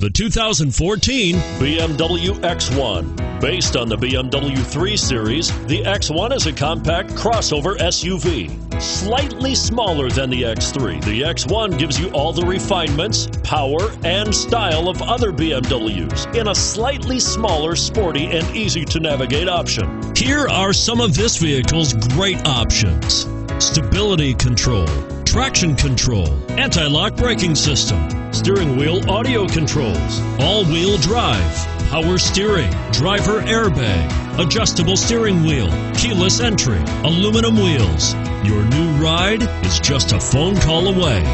The 2014 BMW X1. Based on the BMW 3 Series, the X1 is a compact crossover SUV. Slightly smaller than the X3, the X1 gives you all the refinements, power, and style of other BMWs in a slightly smaller, sporty, and easy to navigate option. Here are some of this vehicle's great options stability control, traction control, anti lock braking system steering wheel audio controls, all wheel drive, power steering, driver airbag, adjustable steering wheel, keyless entry, aluminum wheels. Your new ride is just a phone call away.